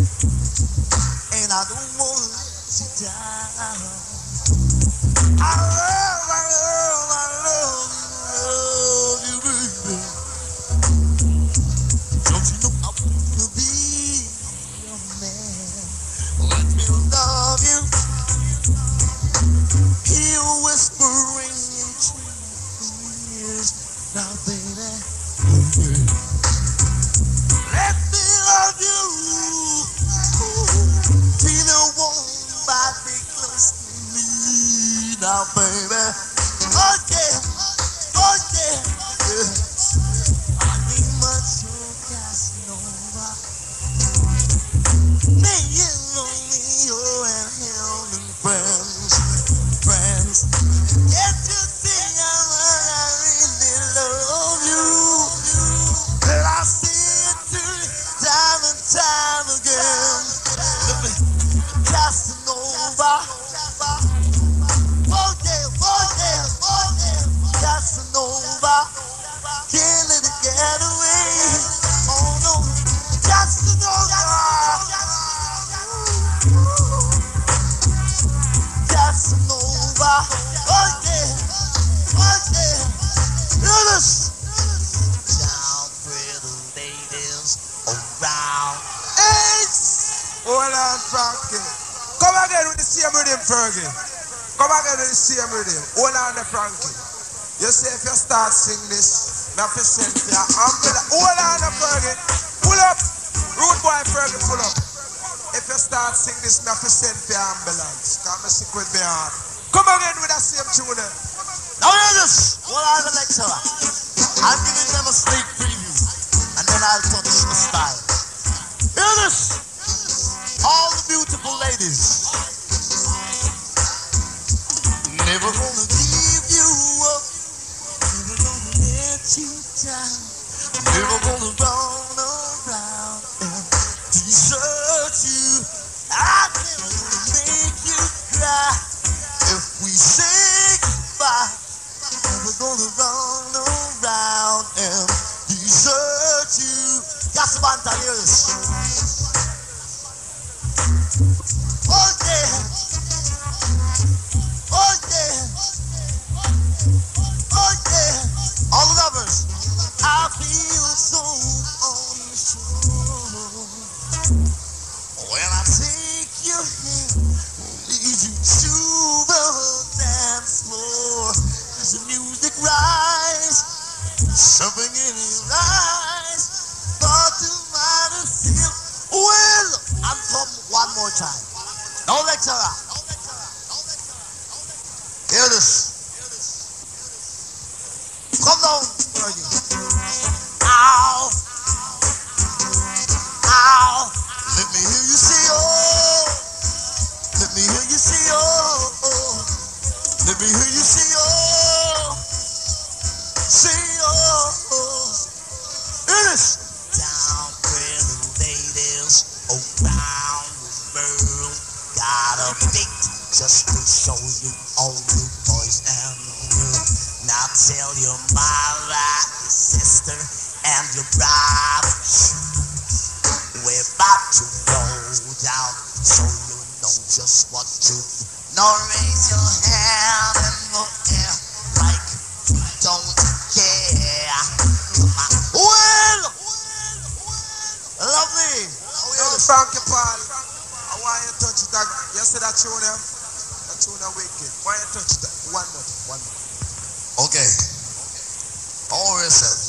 And I don't wanna let you down. I love sing this. Me have to send to your. Hold on, Firgo. Pull up. Rude boy, Firgo, pull up. If you start singing this, me have to send to ambulance. Come and sick with me on. Come again with that same tune. Eh? Now hear this. Well, I'm a lecturer. I'm giving them a sneak preview. And then I'll touch the style. Hear this. All the beautiful ladies. of just to show you all the boys and women. Now tell your mother, your sister, and your brother, we're about to go down, so you know just what to do. Now raise your hand and look there like you don't care. Come on. Well, lovely. Oh, you're the Frankie party see that tuna? Eh? That tuna eh, wicked. Why you touch that? One more. One more. Okay. Always said.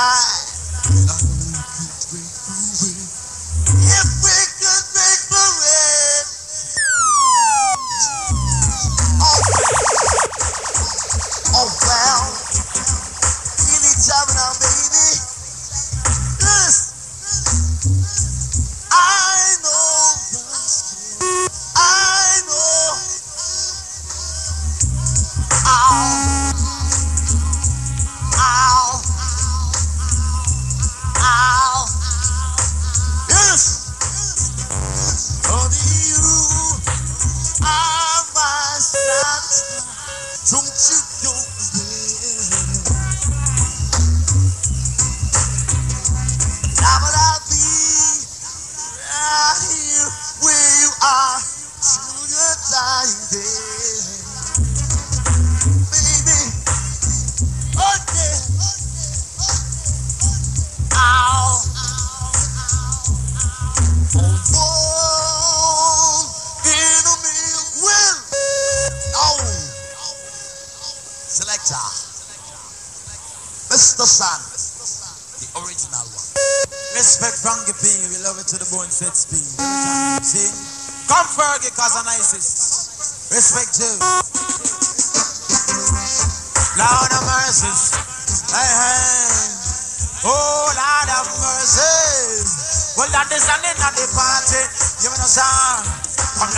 あ。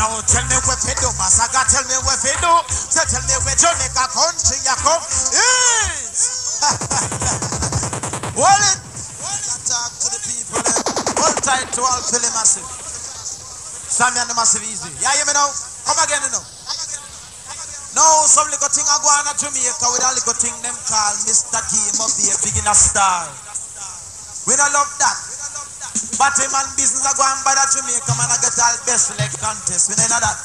Now, tell me what you do, Masaga. Tell me what you do. So tell me where Jamaica country you come. Yes. Hold it. Talk to the people. Hold tight to all Philly Massive. Sammy and the Massive Easy. Yeah, you me now? Come again, you know. Now, some little thing I go on to Jamaica with a little thing them call Mr. Game of the Beginner Star. We don't love that. But him and business are going by that Jamaica man I get all best leg contest. We know that.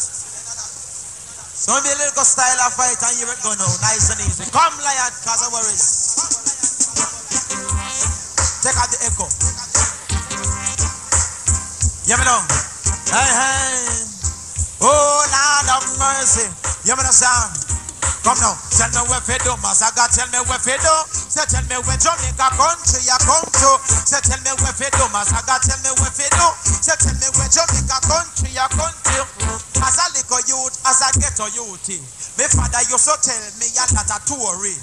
So maybe a little style of fight and you will go now. Nice and easy. Come lion, cause of worries. Take out the echo. Yeah, me. Hey, hey. Oh, Lord of mercy. Yeah, me sound. Come now, tell me where you do, Masaga, tell me where you do. Say, tell me where Jamaica country you come to. Say, tell me where you do, Masaga, tell me where you do. Say, tell me where Jamaica country you come to. As a little youth, as a ghetto youth, eh, my father used to tell me a lot of story.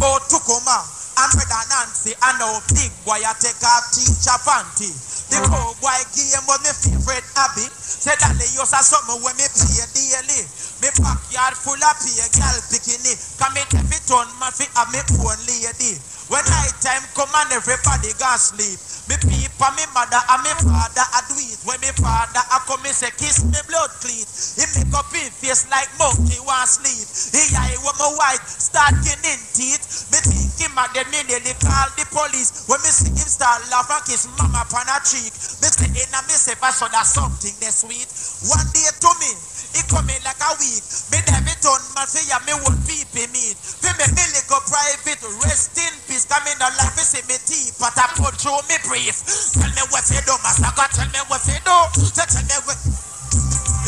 Oh, Tukuma, and brother Nancy, I know oh, big boy, I take off teacher panty. The poor boy game was my favorite hobby. Say that they use a something when me play daily. Me backyard full of pay, girl bikini. Come in every turn, man, fi have me own lady. When night time come and everybody go sleep. Me people, me mother and me father, I do it. When me father, I come, me say, kiss me blood clean. He make up his face like monkey want sleep. He eye with my white, start getting teeth. Me think him at the minute, they call the police. When me see him start laugh and kiss mama upon a cheek. Me say, in a me say, I saw that something that's sweet. One day to me, he come in like a week. Me David turn man say yeah, me would people meet. Me me me go private, rest in peace. Come in the life, me see me teeth, but I put through me brief. Tell me what you do, master. God, tell me what you do. So tell me what.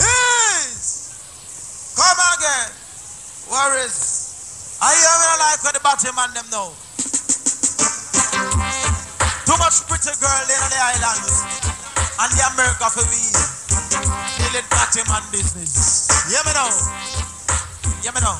Yes. Come again. Worries. I hear me like what the bottom man them know. Too much pretty girl in the islands. And the America for we. Dealing bottom man business. Hear me now. Hear me now.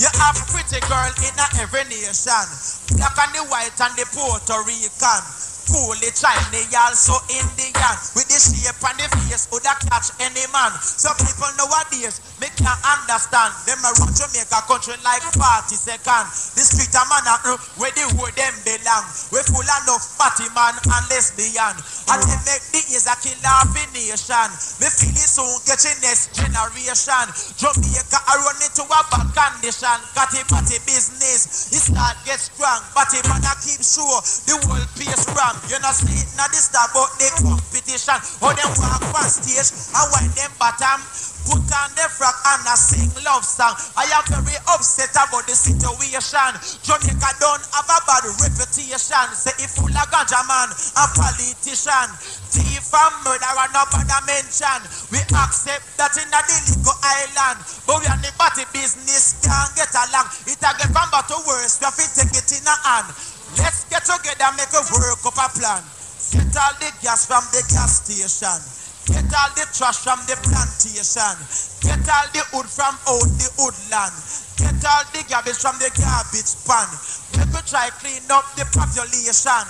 You have pretty girl in every nation. Black and the white and the Puerto Rican. Fully Chinese, also Indian. With the shape and the face, would catch any man. Some people nowadays, me can't understand. Them around Jamaica country like 40 second. The street a man uh, where the word them belong. We full enough party man and lesbian. And they make the is a killer nation. Me feel it soon getting next generation. Jamaica I run into a bad condition. Got party business. It start get strong. But it man I keep sure the world pace wrong. You know see it not this about the competition. How them walk on stage and wind them bottom. Put on the frock and I sing love song. I am very upset about the situation. Jamaica don't have a bad reputation. Say if full of ganja man, a politician. Thief and murderer, no bother mention. We accept that in a little island. But we are the body business can't get along. It a get from bad to worse. We have to take it in a hand. Let's get together, make a work up a plan. Get all the gas from the gas station. Get all the trash from the plantation. Get all the wood from out the woodland. Get all the garbage from the garbage pan. We try clean up the population.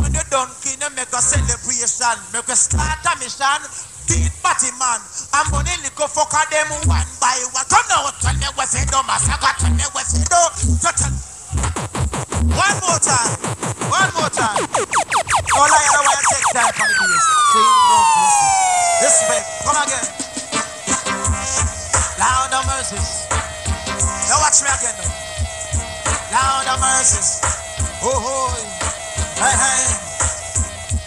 When you done clean, you make a celebration. Make we start a mission. Beat party man. I'm gonna lick a fuck them one by one. Come now, tell me what you do, massacre. Tell me what you do. One more time. One more time. All I know why I take time for the days. See, no pussy. Respect. Come again. Loud of mercies. Now watch me again now. Loud of mercies. Oh, oh. Hey, hey.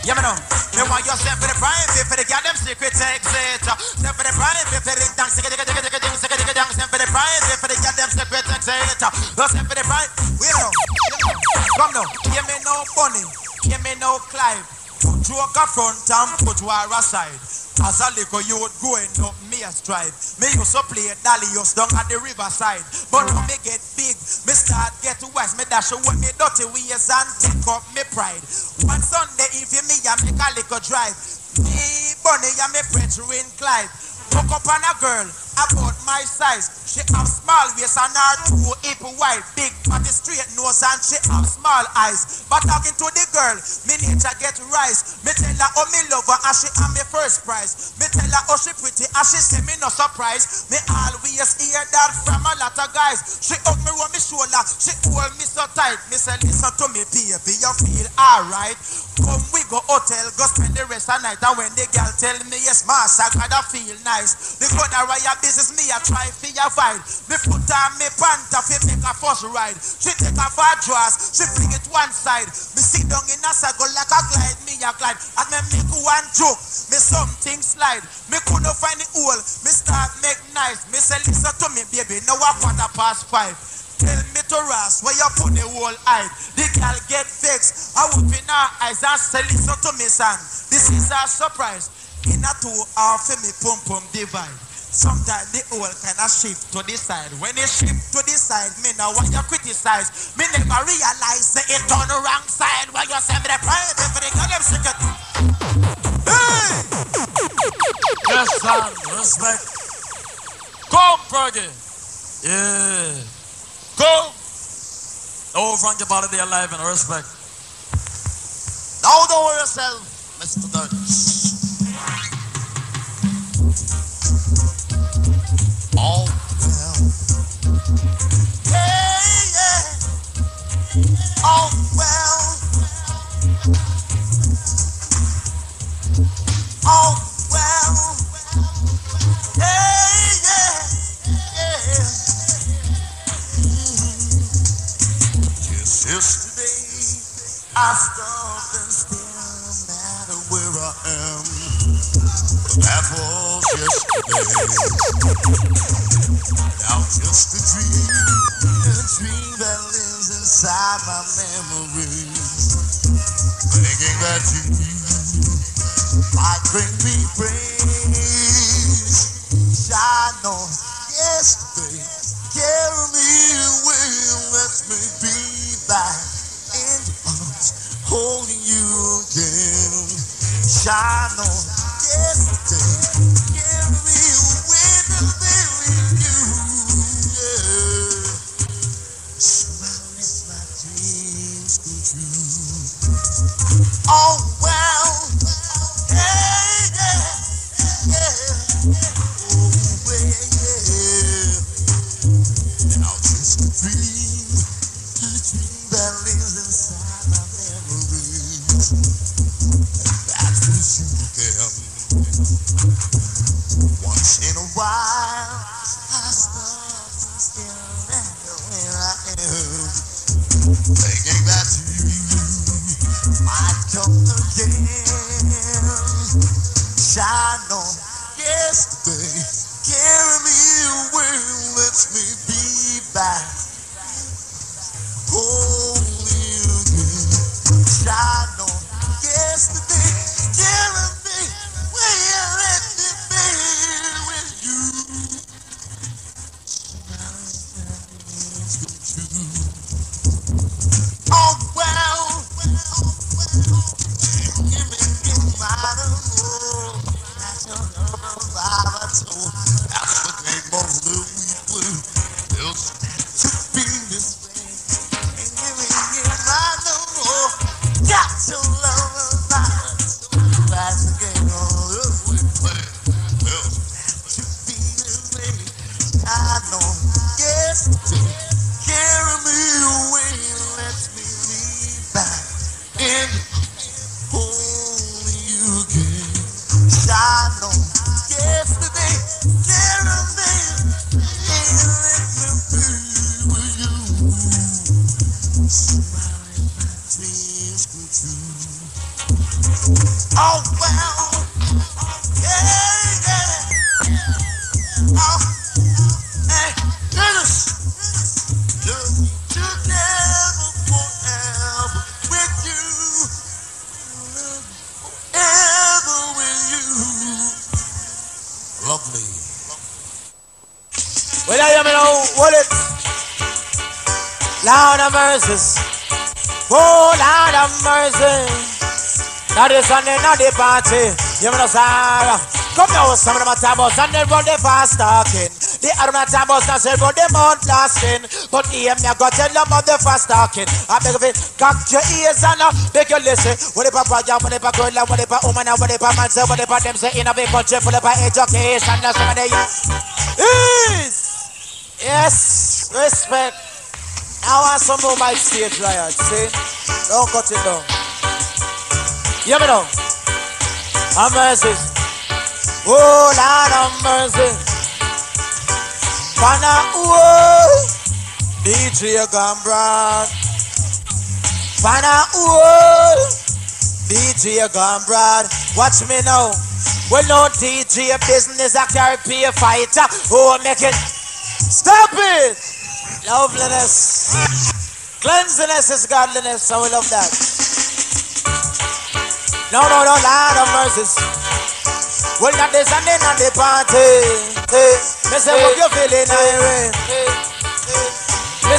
Yeah, know. Me want you send for the private, for the goddamn secret exit. Send for the private, for the dance, it, sing it, sing it, sing it, dance. Send for the private, for the goddamn secret exit. Send for the private. We know. Come now. Hear me no bunny. Hear me no. Put joke up front and put war aside. As a little youth growing up, me a strive. Me used to play Dalius down at the riverside. But now me get big, Me start get wise, me dash away me dirty ways and take up me pride. One Sunday evening, me and a little drive. Me bunny and me brethren Clyde. Hook up on a girl about my size. She have small waist and her two hip wide. Big body straight nose and she have small eyes. But talking to the girl, me nature get rise. Me tell her how me love her and she am me first prize. Me tell her how she pretty and she say me no surprise. Me always hear that from a lot of guys. She hug me on me shoulder, she hold me so tight. Me say listen to me baby, you feel alright. Come we go hotel, go spend the rest of night. And when the girl tell me yes, master, gotta feel nice. The good royal is me I try for your fight. Me put on me panta fi make a first ride. She take off her dress, she bring it one side. Me sit down in a circle like a glide, me a glide. And me make one joke, me something slide. Me couldn't find the hole, me start make nice. Me say listen to me baby, now a quarter past five. Tell me to Ross where you put the whole eye. The girl get vexed. I open her eyes and say, listen to me, son. This is a surprise. In a two half me pum pum divide. Sometimes the kind of shift to the side. When it shift to the side, me now want you criticize. Me never realize that it on the wrong side. When you send me the private for the them secret. Hey! Yes, son. Respect. Come, Firgo. Yeah. Go. Oh, Frankie Body, they alive and respect. Now don't worry yourself, Mr. Dirty. Oh, well. Hey, yeah. Oh, well. Oh, well. Hey, yeah. Yeah. Just yesterday, I stop and still no matter where I am. that was yesterday. Now just a dream, A dream that lives inside my memories. thinking that you might bring me praise. Shine on yesterday. Carry me away let me be back in your arms, holding you again. Shine on of mercy. That is Sunday, the party. You know, Sarah. Come now, some of them are tabos and they run the fast talking. The not tabos, not say run the mount lasting. But me, I got tell them about the fast talking. I beg of it, cock your ears and uh, beg you listen. What if a project, what if a girl, what if a woman, what if a man, say, what if a them say in a big country full of education. That's some of the is. Yes, respect. I want some more my stage riot, see? Don't cut it down. Hear me now. Have mercy. Oh, Lord have mercy. Pana, oh, DJ Gambran. Pana, oh, DJ Gambran. Watch me now. Well, no DJ business, I carry a fighter. Oh, make it. Stop it. Loveliness. Cleanliness is godliness, and we love that. No, no, no, Lord of mercies. Well, not this and then on the party. Hey, me say, what you feeling, Irene?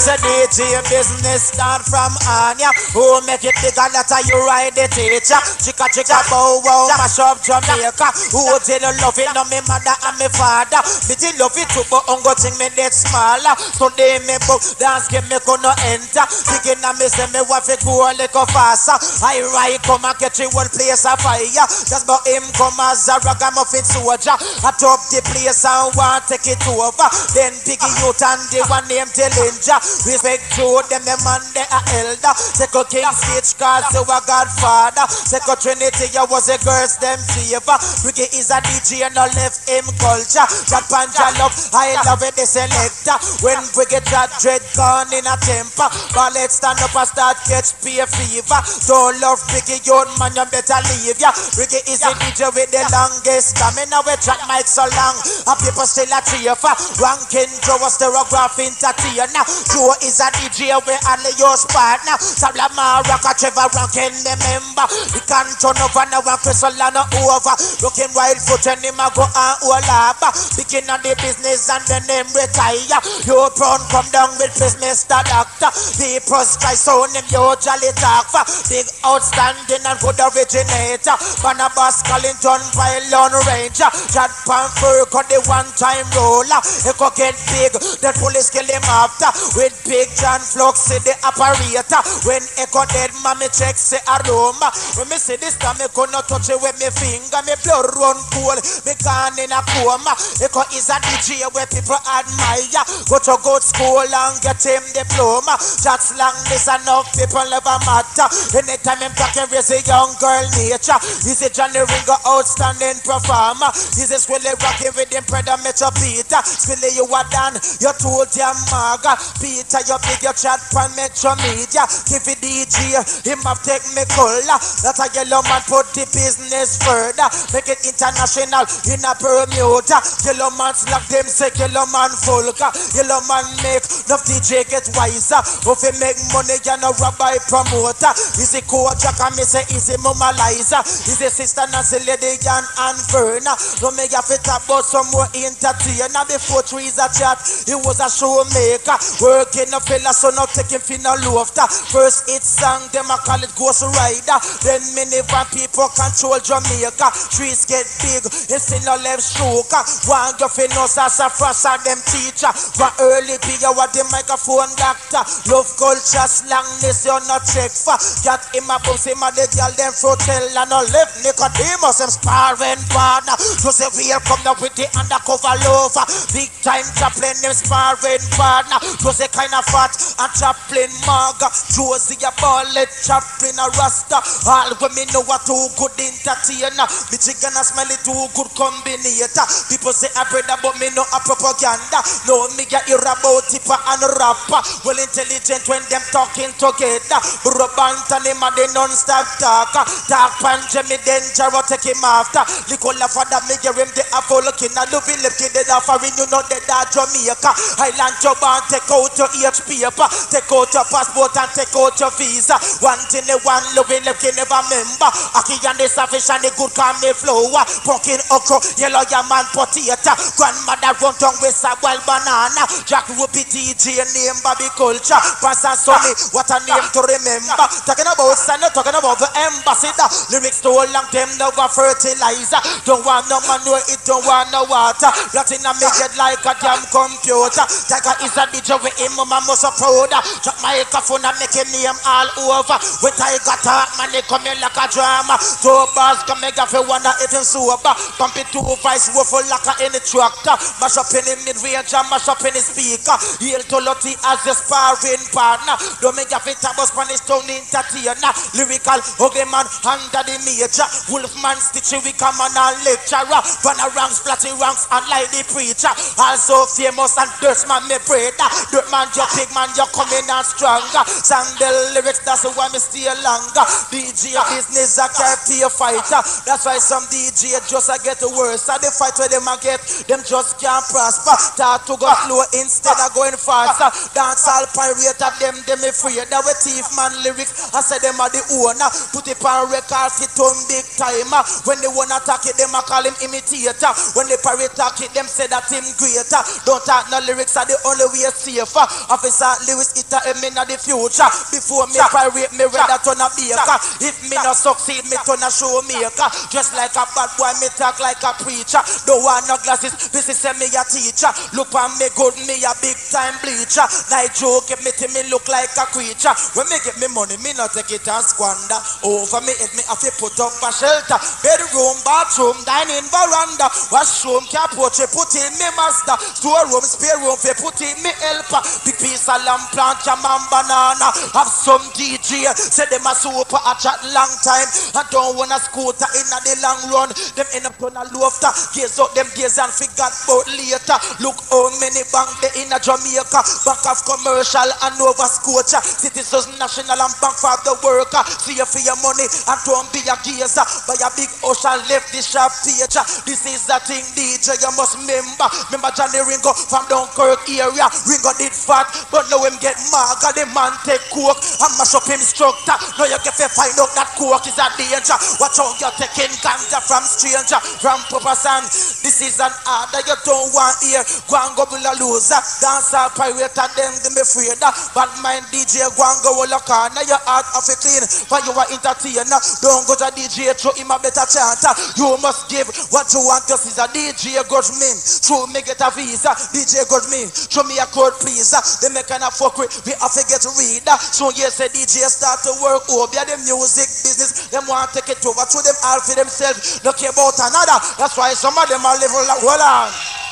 Me say, DJ business start from Anya. Who make it bigger, that you ride the teacher. Chicka, chicka, bow, wow, mash up Jamaica. Who did love it, no me mother and me father. Me did love it too, but ungo thing me dead smaller. So they me book dance game me no enter. Begin a me say me want to go a little faster. I ride come and catch it one place a fire. Just but him come as a ragamuffin soldier. I top the place and want take it over. Then Big Youth and the one named Dillinger. Respect to them, the man they elder. Second King Stage cause you a godfather. Second Trinity, you was a girl's them favor. Ricky is a DJ and no left him culture. Panja love, I love it, the selector. When we get that dread gone in a temper. Ballet stand up and start catch peer fever. Don't love Ricky, young man, you better leave ya. Ricky is a DJ with the longest stamina. We track mic so long, and people still a cheer for. Ranking Joe, a stereograph entertainer. Joe is a DJ where all your partner. Sablama, Rocka, Trevor, Rankin, the member. We can't turn over now and Chris Solana over. Looking wild foot and him go on all up. Begin on the business and then him retire. You brown come down with Mr. Doctor. The proscribe sound him you jolly talk for. Big outstanding and good originator. Barnabas Collington, Violon Ranger. Chad cut the one time roller. He could get big, the police kill him after. With Big John Flux, see the operator. When Echo dead, mommy check say aroma. When me see this time, me could not touch it with me finger. Me blood run cool, me gone in a coma. Echo is a DJ where people admire. Go to good school and get him diploma. Just long this enough people never matter. Anytime I'm talking, raise a young girl nature. He's a Johnny Ringo outstanding performer. He's a Swilly rocking with him, Preda Metro Peter. Swilly, you are done, you told your maga. You big, you chat pan Metro Media. Give it DJ, him have take me color. That a yellow man put the business further. Make it international in a Bermuda. Yellow man slack them, say yellow man vulgar. Yellow man make enough DJ get wiser. If he make money, you know, rob by promoter. Is it coach, and me say, is it mama Liza? Is it sister Nancy Lady Jan and Verna? No me have to talk about some more entertainer. Before trees a chat, he was a showmaker. Working a fella, so not taking finna laughter. First hit song, them a call it Ghost Rider. Then many van people control Jamaica. Trees get big, it's in no left stroke. One go fin us as a frost and them teacher. One early you what the microphone doctor. Love culture, slangness, you not check for. Got him a bumps him a the girl them hotel and no left Nicodemus them sparring partner. So say we come down with the undercover lover. Big time Chaplin them sparring partner. So say kind of fat and Chaplin maga. Josie a ballet Chaplin a rasta. All women know what too good entertainer. Michigan a smell it too good combinator. People say I brother but me know a propaganda. No me get you about Tippa and Rappa. Well intelligent when them talking together. Brabant and him a the non-stop talker. Talk panja me danger or take him after. Licola father me give him the apple looking a loving lip kid dead offering you know that Jamaica. Island job and take out your age paper. Take out your passport and take out your visa. One thing the one loving left can never remember. Aki and the savage and the good calm the flower. Uh. Pumpkin okra, yellow yam and potato. Grandmother run tongue with a wild banana. Jack Whoopi DJ name Bobby Culture. Pastor Sonny, what a name to remember. Talking about Santa, talking about the ambassador. Lyrics too long, them never fertilizer. Don't want no man, no it don't want no water. Latin a make it like a damn computer. Tiger is a DJ with him, mama must a proud. Drop microphone and make him name all over. With Tiger talk, man, they come in like a drama. Two bars come make a wonder if him sober. Pump it two vice, waffle like a any tractor. Mash up in the mid-range and mash up in the speaker. Hail to Lottie as the sparring partner. Don't make a fit a bus Spanish town entertainer. Lyrical ugly man under the major. Wolfman Stitchie we come on and lecturer. Van a ranks, flatty ranks, and like the preacher. Also famous and Dirtsman me breeder. Dirt your big man, you're coming out stronger. Sang the lyrics, that's why me stay longer. DJ business, I can't be a fighter. That's why some DJ just I get worse. And the fight where them a get, them just can't prosper. Start to go slow instead of going faster. Dance all pirate of them, them afraid. That we thief man lyrics, I say them are the owner. Put it on record, it on big time. When they wanna attack it, them a call him imitator. When they pirate attack it, them say that him greater. Don't talk no lyrics are the only way safer. Officer Lewis, it a him in the future. Before me pirate, me rather turn a baker. If me not succeed, me turn a showmaker. Just like a bad boy, me talk like a preacher. Don't want no glasses, this is me a teacher. Look on me good, me a big time bleacher. Night joke, me to me look like a creature. When me get me money, me not take it and squander. Over me head, me have to put up a shelter. Bedroom, bathroom, dining, veranda. Washroom, car porch, put in me master. Storeroom, spare room, fi put in me helper. Big piece of lamb plant, jam and banana. Have some DJ, say them a super a chat long time. I don't want a scooter in the long run. Them end up on a lofter. Gaze out them days and forgot about later. Look how many bank they in a Jamaica. Bank of commercial and Nova Scotia. Citizens National and Bank for the worker. See you for your money and don't be a gazer. Buy a big ocean left the sharp page. This is the thing DJ you must remember. Remember Johnny Ringo from Dunkirk area. Ringo did fat but now him get maga. The man take coke and mash up him structure. Now you get to find out that coke is a danger. Watch out you're taking ganja from stranger. From Papa San. This is an order you don't want here. Go and go bull a loser. Dancer pirate and them them afraid. Bad mind DJ go and go all a corner. Your heart off it clean. When you are entertainer. Don't go to DJ throw him a better chance. You must give what you want. Just is a DJ good me. Through me get a visa. DJ good me. Show me a code please. They make kind of fuck with. We have to get read. So yes, a DJ start to work oh, over the music business. Them want to take it over to them all for themselves. Don't care about another. That's why some of them are living like hold on.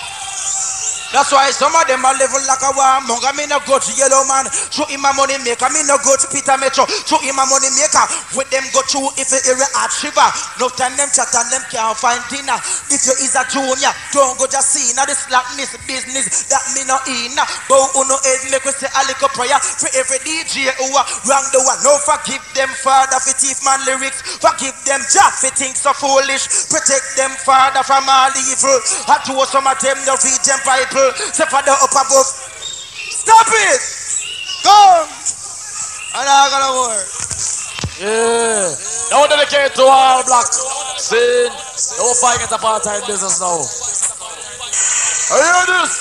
That's why some of them are level like a warmonger. Me no go to yellow man. Show him a money maker. Me no go to Peter Metro. Show him a money maker. With them go to if you area at Shiva. No time them chat and them can't find dinner. If you is a junior, don't go just see now this slackness business that me no in. But uno head make we say a little prayer for every DJ who are wrong the one. No forgive them father for thief man lyrics. Forgive them Jack for things so foolish. Protect them father from all evil. I do some of them no read them Bible. Say father up above. Stop it! Come! And I got a word. Yeah. Now dedicate to all black. Sin. No fight against apartheid business now. I hear this.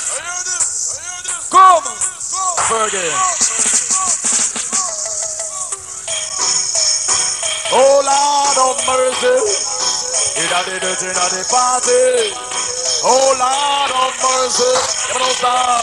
Come. Firgo. Oh Lord of mercy. In a the dirty, in a the party. Oh Lord of mercy. Give no star.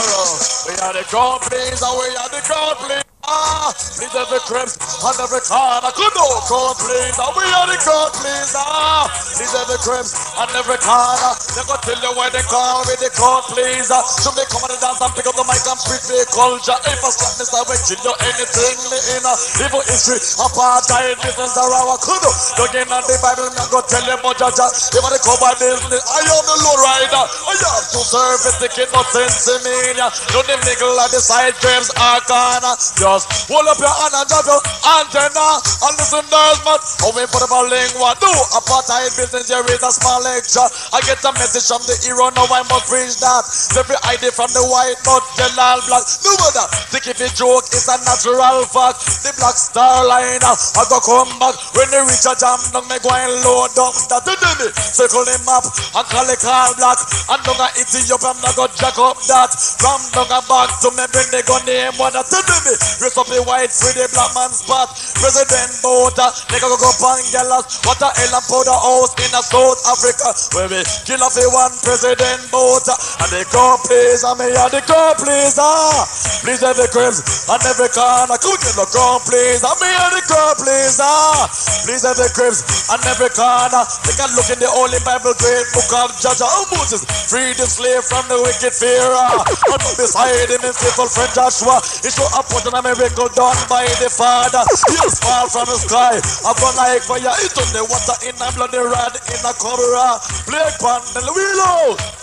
We are the complaints and we are the complaints. Ah, please every crimps and every corner. Could no complaints and we are the complaints. Ah, please every crimps and every corner. They go tell you why they call me the complaints. Ah, so they come on the dance and pick up the mic and preach the culture. If I stop this, I will kill you anything in a evil history. Apartheid business around. Could no. Get on the Bible, me go tell you much. If I come by business, I am the low rider. I have to serve it, the kid, no sense in me. Don't the middle of the side, James Arcana. Just Just hold up your hand and drop your antenna and listen there's man. Only oh, for the lingua. Do apartheid business, there is a small lecture. I get a message from the hero, now I must preach that. Every idea from the white, but the lal black. No matter, think if a joke is a natural fact. The black star line, I go come back. When they reach a jam, don't me go and load up that. Do me, circle the map and call it call black. And don't I Ethiopia, I'm not go jack up that. From down and back to me, bring the gun name, what that. Do me, raise up the white, the black man's spot. President Botha, they go go pangalas. What a hell and powder house in a South Africa. Where we kill off the one President Botha. And they go please, and me and the go please, ah. Please every cribs and every corner. Come get the go please, and me and the go please, ah. Please every cribs and every corner. They can look in the Holy Bible, great book of Judges. Oh, Moses, free the slave from the wicked Pharaoh. And beside him is faithful friend Joshua. He show up what a miracle done by the Father. He'll fall from the sky. Up on like fire. It on the water in a bloody rod in a cobra. Plague pan the willow. Oh.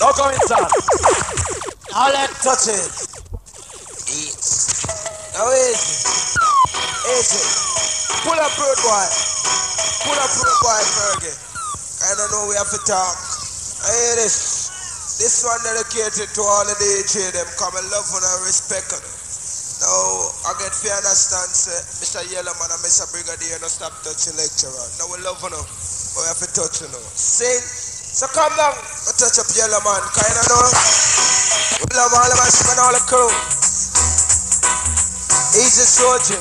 Now come inside. Now let touch it. Eat. Now easy. Easy. Pull up road boy. Pull up road boy Fergie. I don't know we have to talk. Hear this. This one dedicated to all the DJ them come and love and respect them. Now, I get fair understand, say, Mr. Yellowman and Mr. Brigadier, no stop touching lecturer. Now we love you, know. we have to touch you, know. Sing. So come down, go touch up Yellowman, kinda know. We love all of us and all the crew. Easy soldier.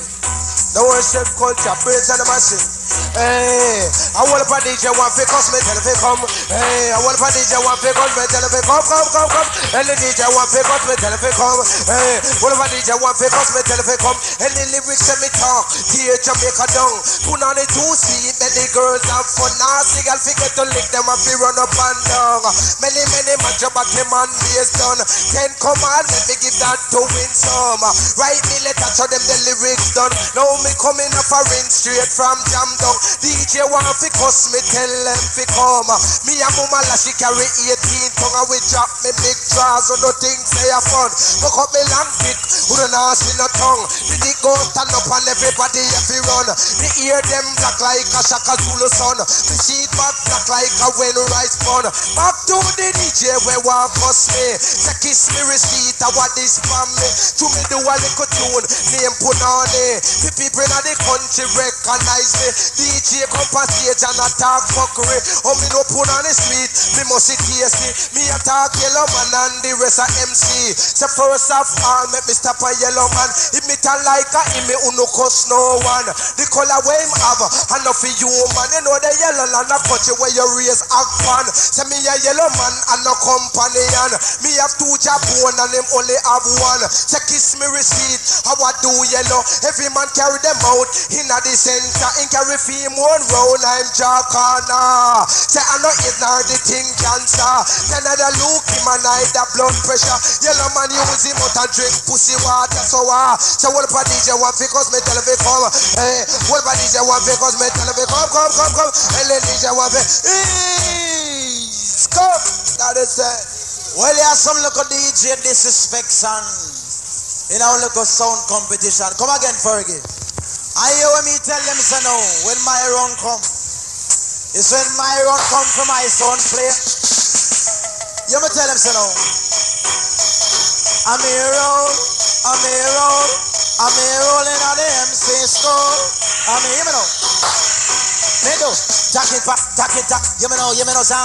The worship culture, praise and the machine. Hey, I want a DJ one for cause me tell it come. Hey, I want a DJ one for cause me tell it come, come, come, come. Any DJ one for cause me tell it come. Hey, what if a DJ one for cause me tell it come. Any lyrics let me talk. Tear Jamaica down. Put on the two seat, the girls have fun. Nasty girl forget to lick them and fi run up and down. Many, many man job at him and base done. Ten command, let me give that to win some. Write me letter to them the lyrics done. Now me coming up a ring straight from jam down. DJ want fi cuss me, tell them fi come. Me and mama la she carry 18 tongue and we drop me big drawers and no things say a fun. Fuck up me long dick, who don't know see no tongue. The dick go stand up and everybody have to run. The ear them black like a Shaka Zulu sun. The sheet back black like a when rice bun. Back to the DJ where want cuss me. Say kiss me receipt, I want this me. To me do a little tune, name put on it. The people in the country recognize me. DJ come on stage and attack fuckery. Oh, me no put on the street, me must see tasty. Me attack yellow man and the rest of MC. So first of all, make me stop a yellow man. If me tell like a him, me uno cuss no one. The color where him have, and not for you man. You know the yellow land a country where you raise ag fan. Say me a yellow man and no companion. Me have two Japan and him only have one. Say kiss me receipt, how I do yellow. Every man carry them out in the center. In carry fee one roll, I'm Jacana. Say I know it's not the thing cancer. Then I look him and I the blood pressure. Yellow man use him out and drink pussy water. So uh, so what about DJ one because me tell me come. Hey, what about DJ one because me tell me come, come, come, come. And then DJ one come. That is it. Well, yeah, some look at DJ disrespect son. In our look at sound competition. Come again, Fergie. I hear when me tell them so now, when my run come. It's when my run come for my son play. You me tell them so now. I'm here roll, I'm here roll, I'm here rolling on the MC school. I'm here, you know. Me do, tack it back, know, you me know, sir.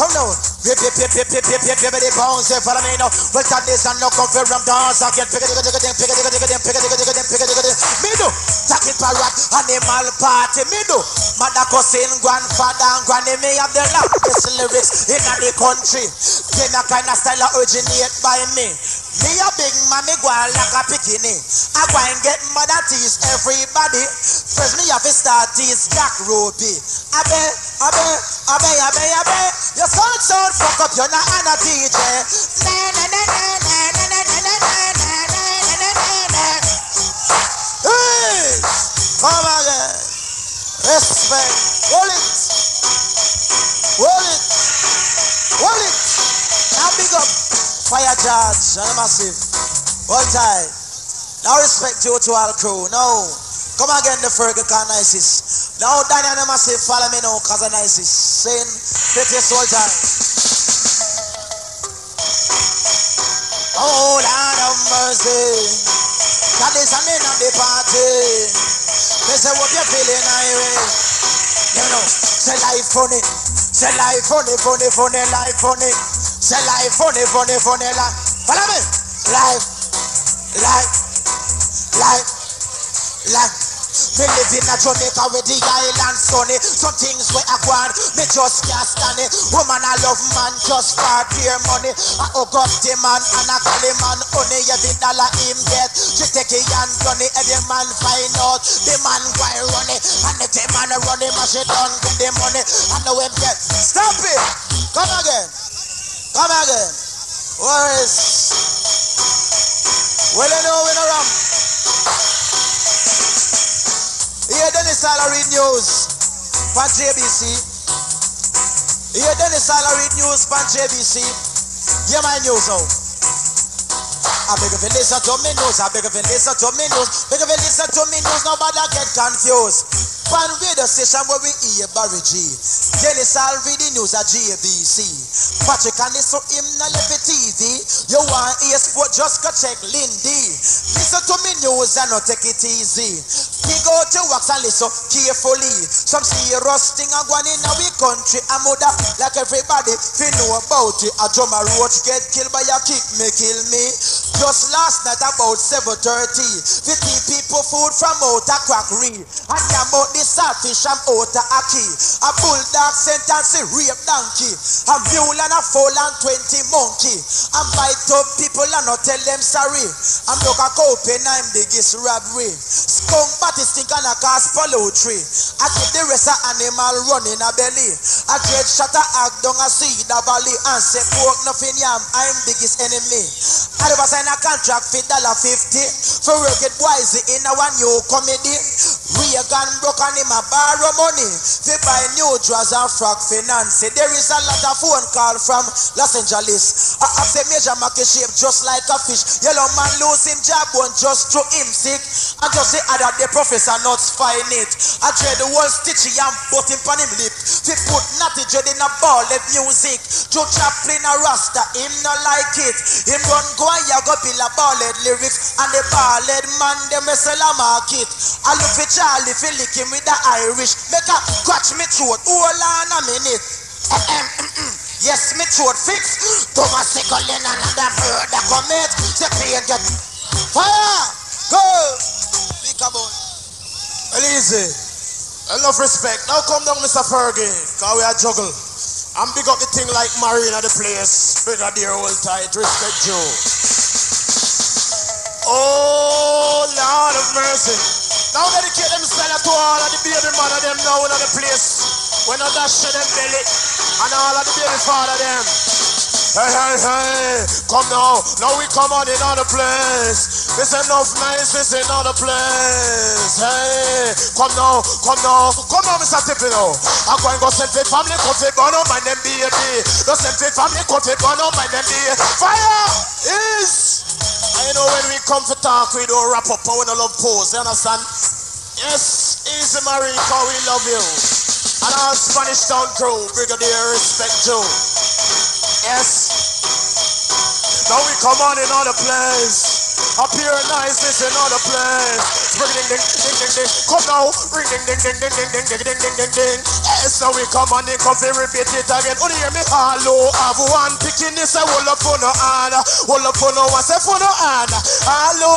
Come now, rip, rip, rip, rip, rip, rip, rip, rip, rip, bounce, eh, follow me now. Well, that this and no ram dance, I get pick it, pick it, pick it, pick it, pick it, pick it, pick it, pick it, pick it, pick it. Me do, tack it for rock, animal party, me do. Mother cousin, grandfather and granny, me have the longest lyrics in the country. Then a kind of style originate by me. Me a big me go like a bikini. I go and get mother tease everybody. First me have to start tease Jack Ruby. Abe, abe, abe, abe, abe. Your son sound fuck up, you're not on a DJ. Na na na na na na na na na na na na na na na. Hey, come again. Respect. Hold it. Hold it. Hold it. Now big up. Fire charge and massive. Hold tight. Now respect you to all crew. No. Come again, the Fergal Carnisis. Now Daniel and say, follow me now, cause of Nisis. Saying, pretty soldier. Oh, Lord of mercy. That is a man of the party. They say, what you feeling, Irie? You know, say life funny. Say life funny, funny, funny, life funny. Say life funny, funny, funny, life. Follow me. Life, life, life, life. Me live in a Jamaica with the island sunny. Some things where I me just can't stand it. Woman I love man just for pure money. I Augusti man and a Cali man honey. Every dollar him get, she take it and gun it. Every man find out the man why run it. And the man run it, and she done with the money. I know him get. Stop it. Come again. Come again. Where is? Well, you know when around. Here Dennis Salary News from JBC. Here Dennis Salary News from JBC. Hear my news out. I beg of you listen to me news. I beg of you listen to me news. Beg of you listen to me news. Nobody get confused. Fan radio station where we hear Barry G. Dennis Salary the news at JBC. Patrick and this so him na left TV. You want hear sport just go check Lindy. Listen to me news and not take it easy. We go to wax and listen carefully. Some serious thing are going in our country. I'm mother like everybody. Fi know about it. A drummer roach get killed by a kick me kill me. Just last night about 7.30. 50 people food from out a crackery. And I'm out the starfish I'm out a aki. A bulldog sentence rape donkey. A mule and a foal and 20 monkey. And bite up people and not tell them sorry. I'm look a copen I'm biggest robbery. Skunk batty stink and a cast poultry. I keep the rest of animal running a belly. I dread shot a hog down a seed a valley. And say pork nothing yam. I'm biggest enemy. I never sign a contract for dollar fifty. For it wise in our new comedy. Reagan broke on him a borrow money. Fi buy new drawers and frock finance. There is a lot of phone call from Los Angeles. I have say major market shape just like a fish. Yellow man lose him job one just to him sick. I just say other the professor not find it. I dread the whole Stitchie and put him on him lip. Fi put natty dread in a ball of music. Joe Chaplin a rasta, him not like it. Him run go and ya go bill a ballad lyrics. And the ballad man them a sell a market. I look for Charlie fi lick him with the Irish. Make a catch me throat. Hold on a minute. Yes, me throat fix. Thomas Sigolin another murder commit. The pain get fire. Go. Well, easy. Enough respect. Now come down, Mr. Fergie. Cause we are juggle. And big up the thing like Marina the place. Brigadier old tight. Respect you. Oh, Lord of mercy. Now dedicate themselves to all of the baby mother them now in the place. When I dash to them belly. And all of the baby father them. Hey, hey, hey, come now. Now we come on in another place. This enough nice, this another place. Hey, come now, come now, come now, Mr. Tippino. I'm going to go send the family, it, burn up my name, baby. Go send the family, it, burn up my name, baby. Fire is. I know when we come for talk, we don't wrap up, but we don't love pose. You understand? Yes, easy, Marie, cause we love you. And our Spanish town crew, Brigadier, respect you. Yes. Now we come on in other place. Here nice, this in other place. Ring ding ding ding ding ding. Come now. Ring ding ding ding ding ding ding ding ding ding ding ding. Yes, now we come on in, come repeat it again. Only hear me hello. Have one picking this, I will for no hand. Will for no one, say for no hand. Hello,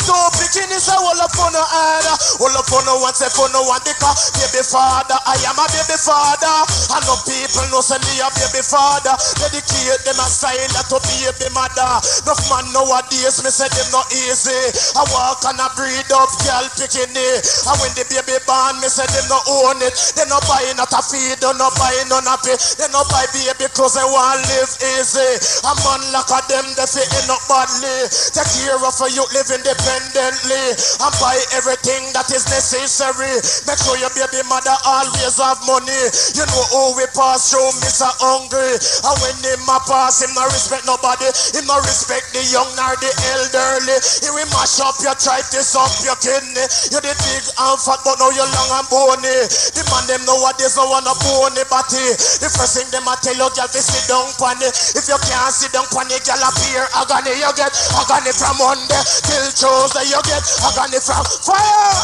two picking this, I will for no hand. Will for no one, say for no one. Because baby father, I am a baby father. I know people know say me a baby father. Dedicate them a style to be a baby mother. Enough man nowadays, me say them not easy. I walk and I breed up girl picking it. And when the baby born, me say them not own it. They not buy not a feed, they not buy none of it. They not buy baby clothes, they want live easy. A man like a them, they fit end up badly. Take care of a youth, live independently. And buy everything that is necessary. Make sure your baby mother always have money. You know who we pass through, Mr. Hungry. And when him a pass, him no respect nobody. Him no respect the young nor the elderly. He will mash up your this up your kidney. You the big and fat, but now you're long and bony. The man them nowadays no want a bony body. The first thing them a tell you, girl, to sit down pon it. If you can't sit down pon it, girl, appear agony. You get agony from Monday till Tuesday. You get agony from fire.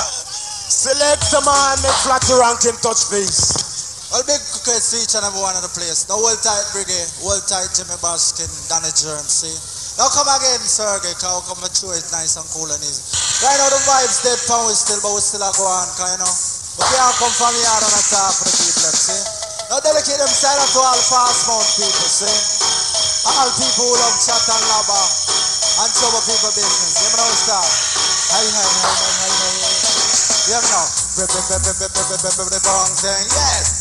Select the man, make flat ranking touch base. Well, big request to each and every one of the place. Now, hold tight, Brigade. Hold tight, Jimmy Baskin, Danny Germ, see? Now, come again, Sergey, because come through it nice and cool and easy. Right now, the vibes dead pound still, but we still are going, cause, you know, we can't come from here and attack for the people, see? Now, dedicate them side up to all fast mount people, see? All people who love chat and labber and trouble people business. You know, start. Hey, hey, hey, hey, hey, hey, hey. You know, rip,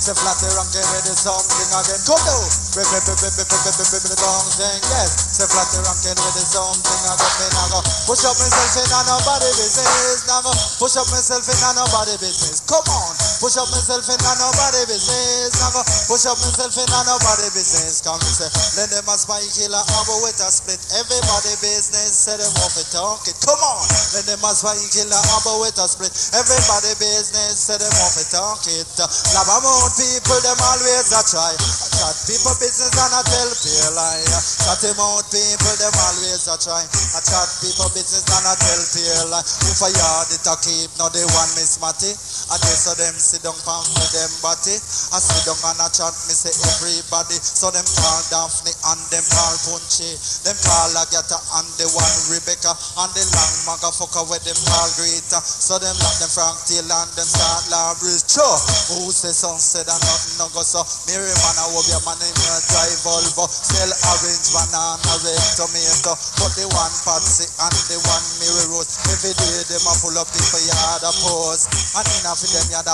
it's a flatty rank to hear the something again. Come down. Rip, rip, rip, rip, rip, rip, rip, rip, the gong thing. Yes. It's a flatty rank to hear the something again. Me now go push up myself in a nobody business. Now go push up myself in a nobody business. Come on. Push up myself in a nobody business. Now go push up myself in a nobody business. Come and say, let them a spy killer over with a split. Everybody business. set them off it, talk it. Come on. Let them a spy killer over with a split. Everybody business. set them off it, talk it. Love people, them always a try. I chat people business and a tell pale lie. Chat amount people, them always a try. I chat people business and I tell pale lie. If I yard it a keep, now they want Miss Matty. And they so them sit down pan with them body. I sit down and a chat, me say everybody. So them call Daphne and them call Punchy. Them call Agatha and the one Rebecca. And the long motherfucker with them call Greta. So them lock them Frank Taylor and them start Labris. Sure. Who say sunset and nothing no go so. Mary man, I will be a man in your drive Volvo. Sell orange banana, red tomato. But the one Patsy and the one Mary Rose. Every day them a pull up people yard a pose. And in out the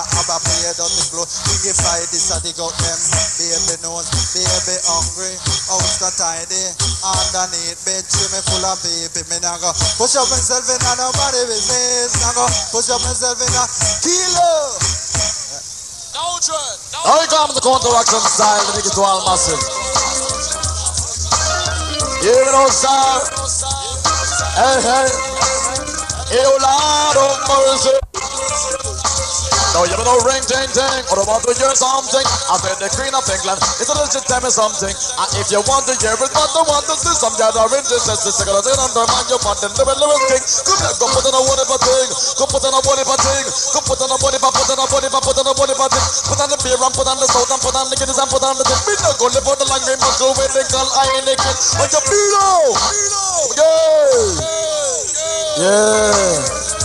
this a dig out them. Baby nose, baby hungry. House not tidy. Underneath bed, me full of baby. Me now go push up myself in a nobody business. Now go push up myself in a kilo. Now we come to counteraction style, make it to all massive. Know, sir. Hey, hey. You oh, Lord of mercy. Now you know ring ting, or I want to hear something. I said the Queen of England, it's a legit tell me something. And if you want to hear it, but I want to see some gathering, this is the second thing undermine your part in the middle of king. Go put on a whatever thing, go put on a whatever thing, go put on a body, put on a body, put on a body, put on the beer and put on the salt and put on the guineas and put on the thing. Me no go live on the line, me must go with the girl I ain't naked. On your pillow, yeah, yeah.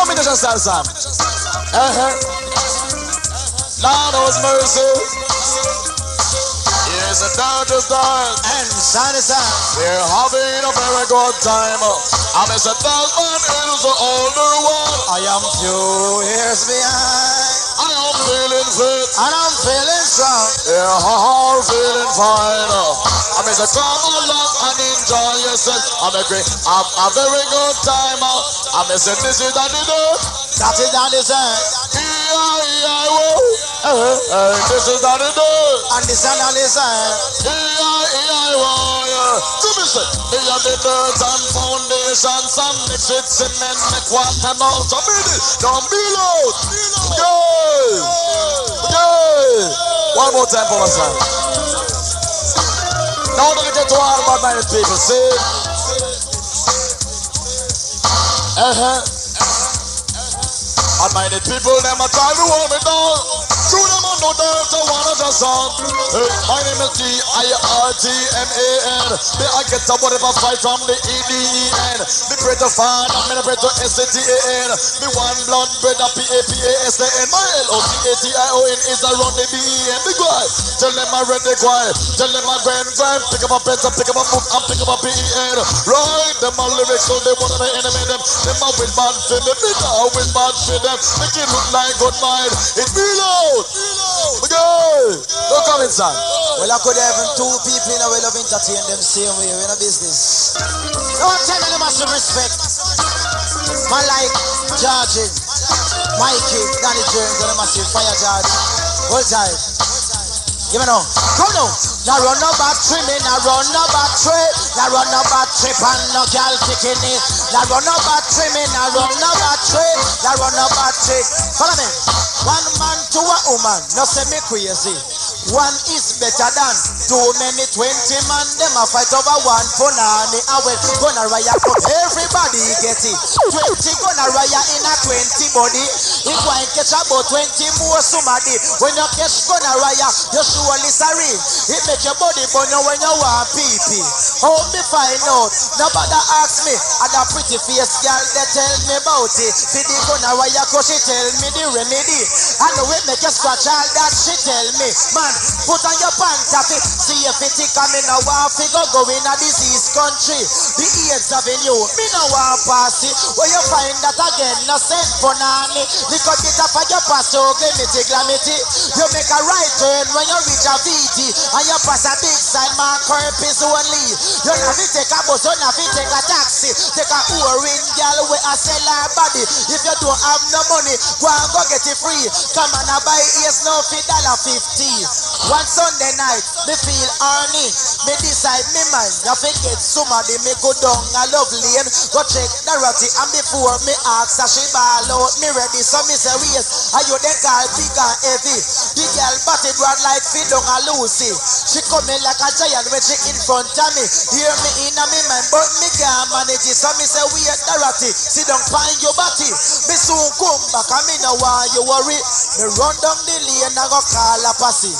Combination style, Sam. Uh-huh. Lord knows mercy. Here's a Dodgers dance. And is out. We're having a very good time. I'm Mr. Dalman is the older one. I am few years behind feeling fit. And I'm feeling strong. Yeah, all feeling fine. I'm mean, so come along and enjoy yourself. I'm a great, I'm a very good time. I mean, so this is that you do. That is that is it. Yeah, yeah, whoa. This is not a. And this and on the side. Come listen. Me and the dirt and foundation, some mix with cement, make water now. So me don't be loud. Yeah. Yeah. One more time for myself. Now me get to all about people. See? Uh-huh. Uh-huh. Unminded people, them a try to hold me down. True them on no dirt, I wanna just. Hey, my name is D-I-R-T-M-A-N. Me I get a whatever fight from the E-D-E-N. Me pray to fan, I'm in a pray to S-A-T-A-N. Me one blood brother P-A-P-A-S-A-N. My L-O-T-A-T-I-O-N is around the B-E-N. Big boy, tell them I read the choir. Tell them I grand grind. Pick up a pencil, pick up a book, and pick up a P-E-N. Right, them a lyrical, they want to enemy them. Them a with bad for me, me now with bad for them. Make it look like good mind. It be loud. Okay. Don't come inside. Well, I could have two people in a way of entertain them same way. We're in a business. Don't tell me the massive respect. My like Georgie, Mikey, Danny Jones, and the massive fire George. Hold tight. Give me now. Come now. Now run no battery, me. Now run no battery. Now run no battery, pan no gal kicking it. Now run no battery, me. Now run no battery. Now run no battery. Follow me. One man to a woman. No say me crazy. One is better than too many. Twenty man them a fight over one punani. I will gonorrhea come. Everybody get it. Twenty gonna riot in a twenty body. If one catch about twenty more somebody. When you catch gonorrhea, you surely sorry. It make your body burn when you want pee pee. How me find out? Nobody ask me. And a pretty face girl they tell me about it. See the gonorrhea cause she tell me the remedy. And the way make you scratch all that she tell me. Man, put on your pants it. See if it tick me no want figure go in a disease country. The AIDS avenue, me no want pass it. Where you find that again, no send for nanny. Because it up for your pass, so glamity, glamity. You make a right turn when you reach a VT. And you pass a big sign, mark purpose only. You not fit take a bus, you not fit take a taxi. Take a orange girl with a sell her body. If you don't have no money, go and go get it free. Come on, I buy ears no fit dollar fifty. One Sunday night, me feel horny. Me decide me mind. You forget somebody me go down a love lane. Go check Dorothy and before me ask she ball out. Me ready so me say yes. Are you the girl big and heavy? The girl body broad like fit down a Lucy. She coming like a giant when she in front of me. Hear me in a me mind but me can't manage it. So me say wait Dorothy. Sit down find your body. Me soon come back and me no want you worry. Me run down the lane and go call a posse.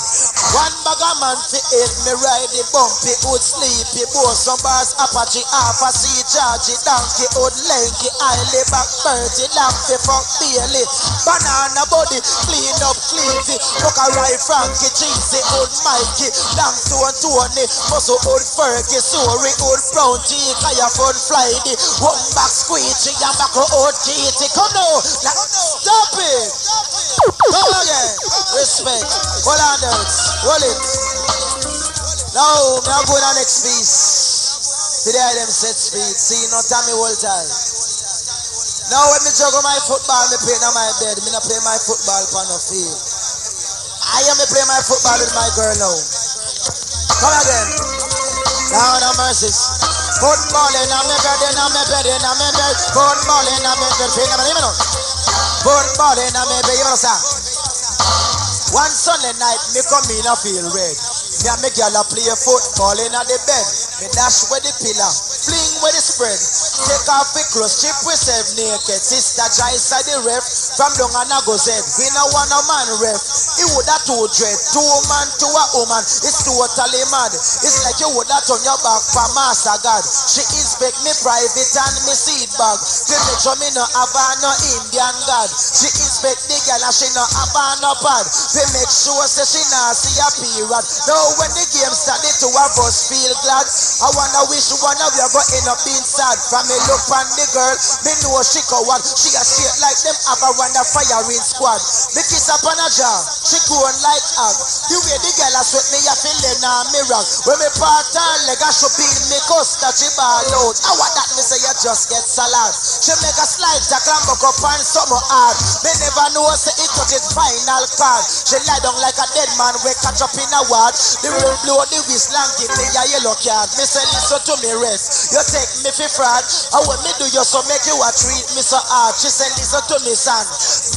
One bag of man fi hate me ride the bumpy hood sleepy boy. Some bars Apache half a sea charge donkey hood lanky highly back Bertie lampy fuck Bailey. Banana body clean up cleavy fuck a right Frankie. Cheesy old Mikey long stone Tony. Muscle old Fergie sorry old brown tea kaya fun Friday. One back squeegee and back old kitty. Come now now stop it. Come again. Respect. Hold on nerds roll it now, me I go to next piece. Today I them set speed. See no Tommy Walter. Now when me juggle my football, me play on my bed. Me not play my football on the field. I am me play my football with my girl now. Come again. Down on mercies. Football in me bed, in me bed, in me bed. Football in me bed. Me, you know. Football in me bed, you know, sir. One Sunday night, me come in a feel red. Me and me girl a play football in a the bed. Me dash with the pillar, fling with the spread. Take off the clothes, chip with self naked. Sister at the ref, from down and I go zed. We no want a man ref. He would have two dread, two man to a woman. It's totally mad. It's like you would have turn your back for Master God. She inspect me private and me seed bag. To make sure me no have a no Indian God. She inspect the girl and she no have no pad. To make sure say she not see a period. Now when the game started to have us feel glad. I wanna wish one of you go end up being sad. From me look on the girl, me know she go one. She a straight like them have a wonder firing squad. Me kiss up on a jaw, she grown like hag. The way the girl a sweat me a feeling a mirror. When me part her leg a should be me cuss that she ball out. I want that me say you just get salad. She make a slide to climb up on some hard. Me never know say it touch its final card. She lie down like a dead man we catch up in a ward. The wind blow the whistle and give me a yellow card. Me say listen to me rest. You take me for fraud. I want me do you so make you a treat me so hard. She say listen to me son.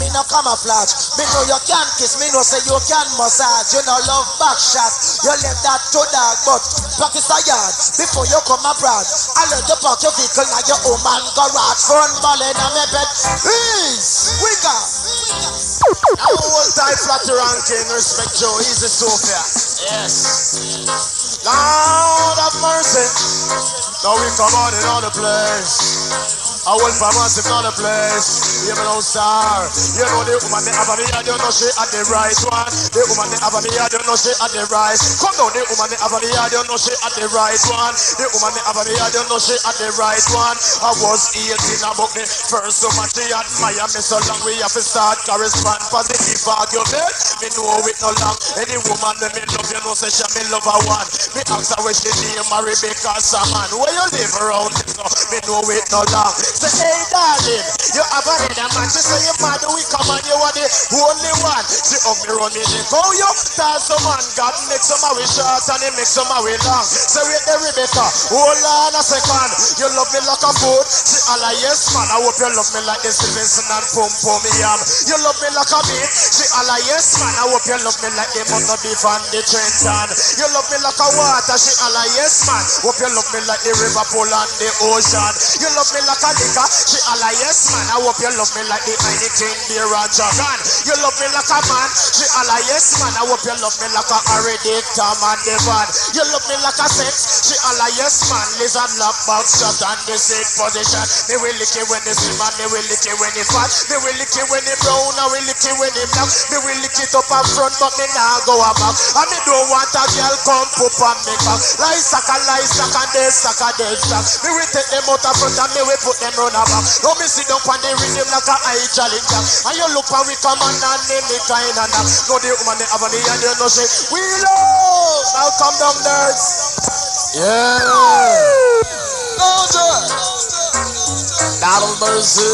Me no camouflage. Me know you can kiss. Me know say you can massage. You know love back shot. You left that to dog but practice a yard before you come abroad. I let you park your vehicle now your own man garage. Front ball in a me bed. Please. We got. Now all time flat ranking, respect Joe, he's a Sophia. Yes. Lord of mercy. Now we come on in on the place. I went for massive not a place. You know, star. You know the woman they have a me, I don't know she at the right one. The woman they have a me, I don't know she at the right. Come down, the woman they have a me, I don't know she at the right one. The woman they have a me, I don't know she at the right one. I was 18 about the first so much she admire me so long we have to start correspond positive argument. Me know it no long. Any woman that me love, you know say she me love her one. Me ask her where she name a man where you live around me know it no long. Say hey darling, you have a head man. She say you mad we come and you are the only one. She hug me run me the go you. Tell some man God make some we short and he make some we long. Say wait there Rebecca, hold on a second. You love me like a food. She all a yes man. I hope you love me like the Stevenson and pum pum yam. You love me like a beat. She all a yes man. I hope you love me like the mother beef and the Trenton. You love me like a water. She all a yes man. Hope you love me like the river pool and the ocean. You love me like a liquor. She all a yes man. I hope you love me like the Heineken beer and Jagan. You love me like a man. She all a yes man. I hope you love me like a Arabic Tom and Devon. You love me like a sex. She all a yes man. Lizard love box shot and the same position. Me will lick it when they swim and me will lick it when they fat. Me will lick it when they brown and we lick it when they black. Me will lick it up and front but me nah go back. And me don't want a girl come poop on me cock. Lie and lie and dead and dead sack. Me will take them out of front and me will put them round a back. Now me sit down on the rhythm like a challenge jack. And you look and we come and and me kind of knock. Now the woman they have on the and they know say we love. Now come down there. Yeah. God of mercy,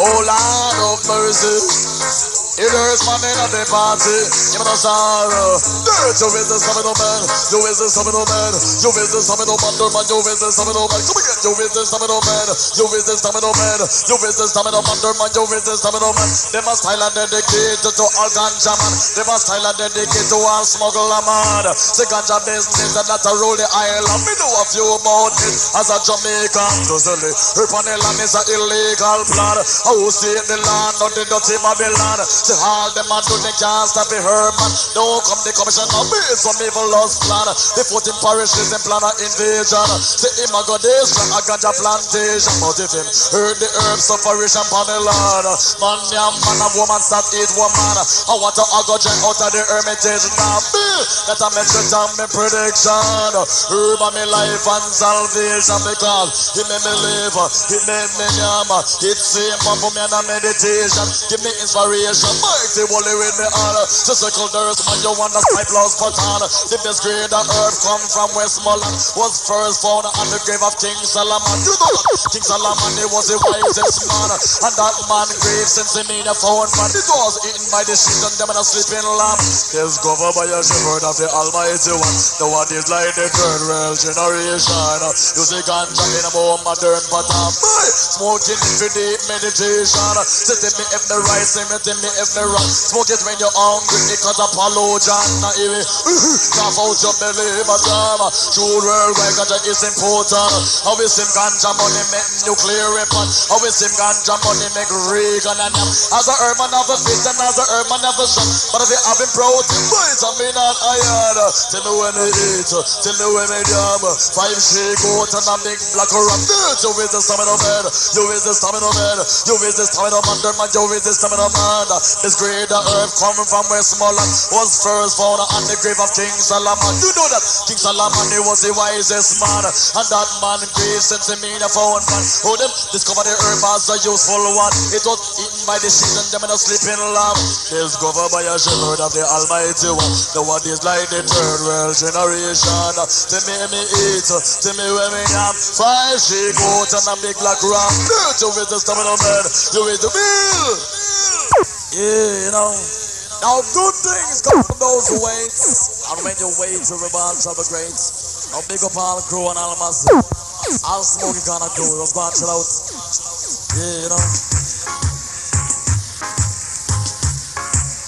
oh Lord of mercy. It hurts my man at the party. Give me the sorrow. Dirt, you is the summit of man. You is the summit of man. You is the summit of man. Man, you is the summit of man. Come again. You is the summit of man. You is the summit of man. You is the summit of man. Man, you is the summit of man. They must style and dedicate to all ganja man. They must style and dedicate to all smuggler man. The ganja business and that's a rule the island. Me know a few about it as a Jamaican. Doesn't it? Up on the land is a illegal plan. I will see the land of the dirty Babylon. To all them and do they can't stop the Herman. Don't come the commission of based evil lost plan. The 14 parishes in plan of invasion. Say him a go this a ganja plantation. But if him heard the herb sufferation upon the land. Man, yeah, man, a woman start eat woman. I want to go drink out of the hermitage now. Bill, that I make it on me prediction. Herb of me life and salvation because he made me live. He made me yam. It same for me and a meditation. Give me inspiration mighty woolly with me on. The circle there's man, you want a sky plus cotton. The best grade of earth come from Westmoreland. Was first found on the grave of King Solomon. You know King Solomon, he was the wisest man. And that man grave since he made a found man. It was eaten by the sheep and them in a sleeping lamb. Is governed by a shepherd of the Almighty One. The one is like the third world generation. You see ganja in a more modern pattern. Smoking in for deep meditation. Sitting me if the right, say me, me if. Smoke it when you're hungry because Apollo John. If cough out your belly, madam. True world where ganja is important. How is him ganja money make nuclear weapon? How is him ganja money make Reagan and them? As a man have a fit and as a man have a shot. But if you have him protein, vitamin and iron. Tell me when they eat, tell me when they jam. Five shake goat and a big black ram. You is the stamina man, you is the stamina man, you is the stamina man, you is the stamina man. This great earth coming from where Westmoreland was first found on the grave of King Solomon. You know that King Solomon he was the wisest man, and that man grave since he made a found man. Who them discovered the earth as a useful one. It was eaten by the sheep and them in a sleeping lamb. Discovered by a shepherd of the Almighty One. The one is like the third world generation. To me me eat, me when me am five sheep goat and a big black ram. You is the stamina man, you is the bill. Yeah, you know. Now good things come from those who wait. And when you wait, you reward trouble great. Now big up all crew and all massive. smoke smoking gonna do. Let's and chill out. Yeah, you know.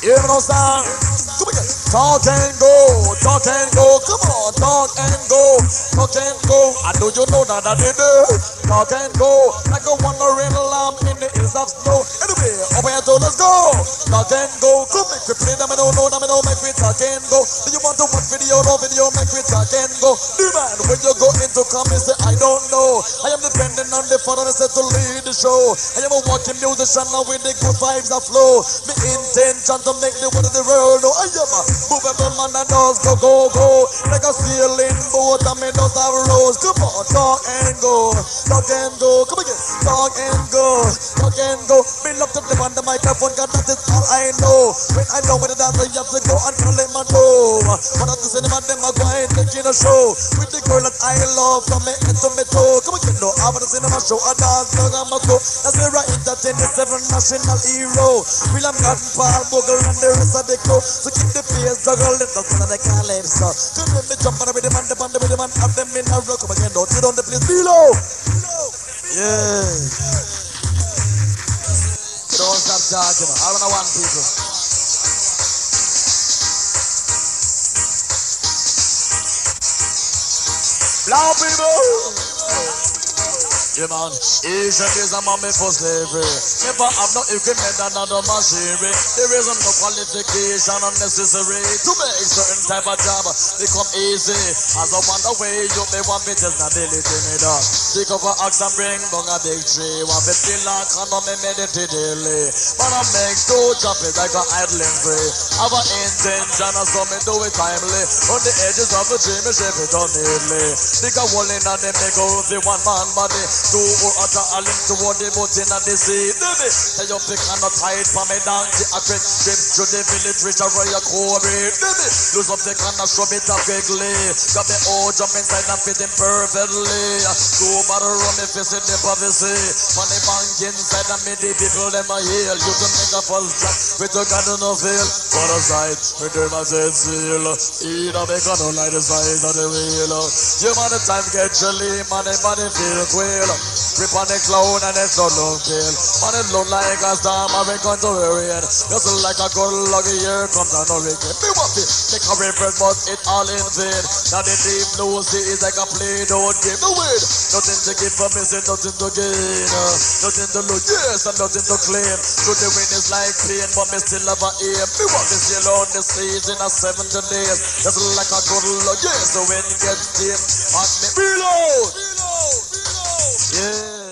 Yeah, you know, sir. Come again. Talk and go, talk and go. Come on, talk and go, talk and go. I know you know that I did it. Talk and go, like a wandering lamb in the hills of snow. Anyway, over here, so let's go. Talk and go. Come make we play them, I don't know, them, I don't make we talk and go. Do you want to watch video, no video, make we talk and go. Man, when you go into comments, say I don't know. I am depending on the the father said to lead the show. I am a walking musician now with the good vibes that flow. Me intention to make the world of the world know I am a movable man and does go, go, go. Like a sailing boat and me does have rows. Come on, talk and go, talk and go. Come again, talk and go, talk and go. Me love to the on the microphone, God, that is all I know. When I know when the dancer, you have to go and them I know. When I see them and them, I go and taking a show. With the girl that I love from me head to me toe. Come again, no, I wanna see them a show, a dance, dog, I'm a go. That's where I entertain the seven national hero. William Gordon, Paul Bogle, and the rest of the crew. So keep the pace, juggle, let us one of the calypso. Come with me, jump on the rhythm and the band, the rhythm and have them in a row. Come again, don't sit on the place below. Yeah. Don't stop talking. I don't know one people. Black people. Yeah, man. Asian is a mommy for slavery. Never have no equipment and no machinery. There isn't no qualification unnecessary to make certain type of job become easy. As I wonder way you may want is not me dog. Take up an axe and bring down a big tree. It feel like I know me meditate daily. But I make two chop it like a idling free. Have an intention and so me do it timely. On the edges of the dream, me shape it neatly. Dig a hole in and then me go the one man body. Two or other a link toward the boat in the sea. Baby, tell your pick and not tight for me donkey. A quick trip to the village, reach a royal core. Baby, lose up the can and shove it up quickly. Grab the O, jump inside and fit him perfectly. Two bottle rum if you see the privacy. Money bank inside and me the people them a heal. You can make a false drop with a gun on no feel. For the side, with them a dead seal. Eat a make a no light the size of the wheel. You man the time get chilly, money money feel quail. Rip on the cloud and it's not long pale. Man it look like a storm of a contrarian. Just like a good luck, here comes an hurricane. Me want it, make a river but it all in vain. Now the deep blue sea is like a play don't give the wind. Nothing to give for missing, nothing to gain. Uh, nothing to lose, yes, and nothing to claim. So the wind is like pain, but me still have a aim. Me want to sail on the seas in a 70 days. Just like a good luck, yes, the wind gets dim. And me reload. Yeah.